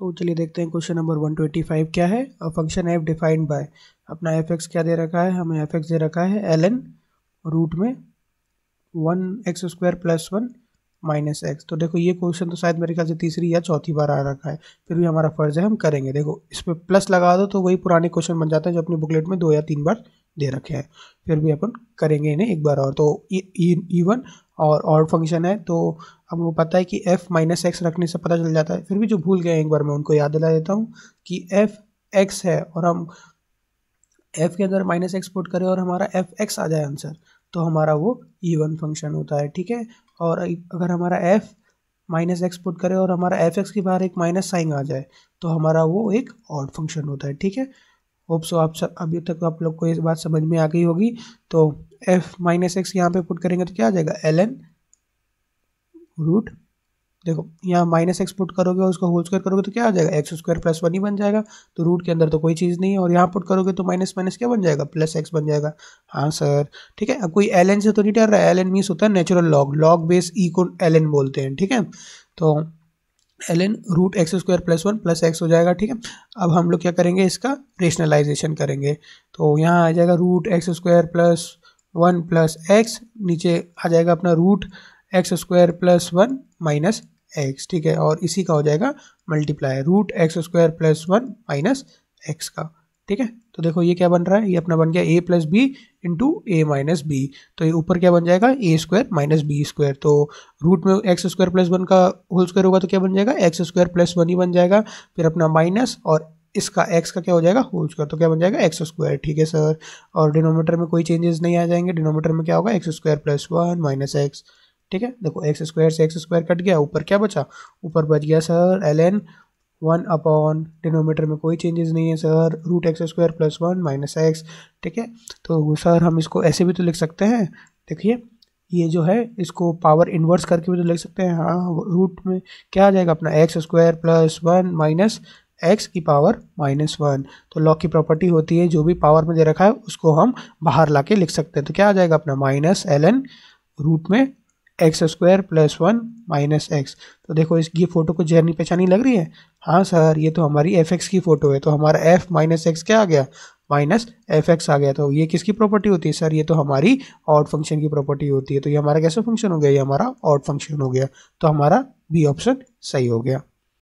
तो चलिए देखते हैं क्वेश्चन नंबर 125 क्या है? A function f defined by. अपना एफ़ एक्स क्या दे रखा है? हमें एफ़ एक्स दे रखा है एल एन रूट में one x square plus one minus x. तो देखो, ये क्वेश्चन तो शायद मेरे ख्याल से तीसरी या चौथी बार आ रखा है। फिर भी हमारा फ़र्ज़ है, हम करेंगे। देखो, इस पर प्लस लगा दो तो वही पुराने क्वेश्चन बन जाते हैं जो अपनी बुकलेट में दो या तीन बार दे रखे हैं। फिर भी अपन करेंगे इन्हें एक बार और। तो इवन और ऑड फ़ंक्शन है तो हमको पता है कि एफ़ माइनस एक्स रखने से पता चल जाता है। फिर भी जो भूल गए एक बार, मैं उनको याद दिला देता हूँ कि एफ़ एक्स है और हम एफ़ के अंदर माइनस एक्स पुट करें और हमारा एफ़ एक्स आ जाए आंसर तो हमारा वो ईवन फ़ंक्शन होता है, ठीक है? और अगर हमारा एफ़ माइनस एक्स पुट करें और हमारा एफ़ एक्स के बाहर एक माइनस साइन आ जाए तो हमारा वो एक ऑड फ़ंक्शन होता है, ठीक है? होप सो आप सब, अभी तक आप लोग को इस बात समझ में आ गई होगी। तो एफ़ माइनस एक्स यहाँ पे पुट करेंगे तो क्या आ जाएगा? एल एन रूट देखो, यहाँ माइनस एक्स पुट करोगे उसको होल स्क्वायर करोगे तो क्या आ जाएगा? एक्स स्क्वायर प्लस वन ही बन जाएगा। तो रूट के अंदर तो कोई चीज़ नहीं है और यहाँ पुट करोगे तो माइनस माइनस क्या बन जाएगा? प्लस एक्स बन जाएगा। हाँ सर ठीक है? अब कोई एल एन से तो नहीं डर रहा है। एल एन मीन्स होता है natural log log base e को एल एन बोलते हैं। ठीक है? तो l n root x square plus one plus x हो जाएगा, ठीक है? अब हम लोग क्या करेंगे? इसका रेशनलाइजेशन करेंगे। तो यहाँ आ जाएगा root x square plus one plus x नीचे आ जाएगा अपना root x square plus one minus x ठीक है? और इसी का हो जाएगा multiply root x square plus one minus x का, ठीक है? तो देखो ये क्या बन रहा है? ये अपना बन गया a plus b into a minus b तो ये ऊपर क्या बन जाएगा? A square minus b square तो रूट में एक्स स्क्वायर प्लस वन का होल स्क्वायर होगा तो क्या बन जाएगा? एक्स स्क्वायर प्लस वन ही बन जाएगा। फिर अपना माइनस और इसका एक्स का क्या हो जाएगा? होल स्क्वायर तो क्या बन जाएगा? एक्स स्क्वायर ठीक है सर और डिनोमीटर में कोई चेंजेस नहीं आ जाएँगे। डिनोमीटर में क्या होगा? X square plus one minus x ठीक है? देखो एक्स स्क्वायर से एक्स स्क्वायर कट गया। ऊपर क्या बचा? ऊपर बच गया sir l n one upon denominator में कोई चेंजेस नहीं है, sir. Root x square plus one minus x, ठीक है? तो सर, हम इसको ऐसे भी तो लिख सकते हैं। देखिए, ये जो है, इसको पावर इन्वर्स करके भी तो लिख सकते हैं। हाँ रूट में क्या आ जाएगा अपना? X square plus one minus x की पावर माइनस वन। तो लॉग की प्रॉपर्टी होती है, जो भी पावर में दे रखा है, उसको हम बाहर ला के लिख सकते हैं। तो क्या आ जाएगा अपना? माइनस एल एन रूट में x square plus one minus x तो देखो इसकी फ़ोटो को जर्नी पहचानी लग रही है? हाँ सर, ये तो हमारी एफ़ एक्स की फ़ोटो है तो हमारा एफ़ माइनस एक्स क्या आ गया? माइनस एफ़ एक्स आ गया। तो ये किसकी प्रॉपर्टी होती है? सर, ये तो हमारी ऑड फ़ंक्शन की प्रॉपर्टी होती है। तो ये हमारा कैसा फ़ंक्शन हो गया? ये हमारा ऑड फ़ंक्शन हो गया। तो हमारा बी ऑप्शन सही हो गया।